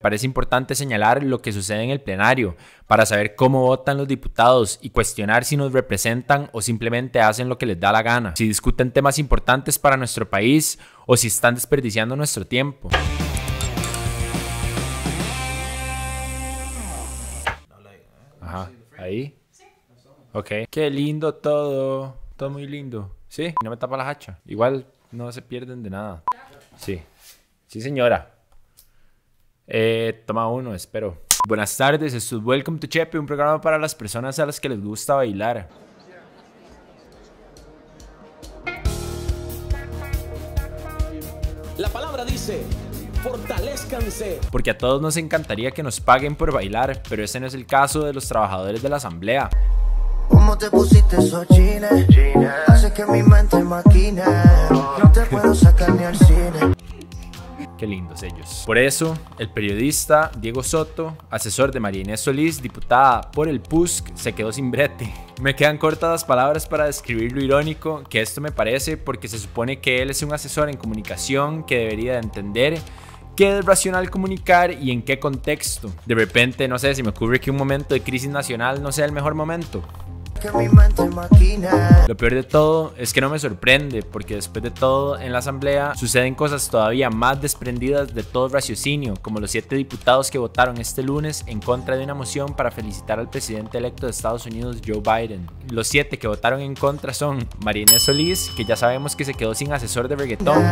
Parece importante señalar lo que sucede en el plenario para saber cómo votan los diputados y cuestionar si nos representan o simplemente hacen lo que les da la gana, si discuten temas importantes para nuestro país o si están desperdiciando nuestro tiempo. Ajá, ahí. Ok. Qué lindo todo. Todo muy lindo. Sí, no me tapa la hacha. Igual no se pierden de nada. Sí. Sí, señora. Eh, toma uno, espero. Buenas tardes, esto es Welcome to Chepe, un programa para las personas a las que les gusta bailar. La palabra dice, fortalezcanse. Porque a todos nos encantaría que nos paguen por bailar, pero ese no es el caso de los trabajadores de la asamblea. ¿Cómo te pusiste esos jeans? Hace que mi mente maquine. No te puedo sacar ni al cine. Qué lindos ellos. Por eso, el periodista Diego Soto, asesor de María Inés Solís, diputada por el PUSC, se quedó sin brete. Me quedan cortas las palabras para describir lo irónico que esto me parece porque se supone que él es un asesor en comunicación que debería de entender qué es racional comunicar y en qué contexto. De repente, no sé, si me ocurre que un momento de crisis nacional no sea el mejor momento. Lo peor de todo es que no me sorprende, porque después de todo en la asamblea suceden cosas todavía más desprendidas de todo raciocinio, como los siete diputados que votaron este lunes en contra de una moción para felicitar al presidente electo de Estados Unidos, Joe Biden. Los siete que votaron en contra son María Inés Solís, que ya sabemos que se quedó sin asesor de reggaetón.